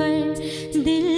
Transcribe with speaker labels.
Speaker 1: पर दिल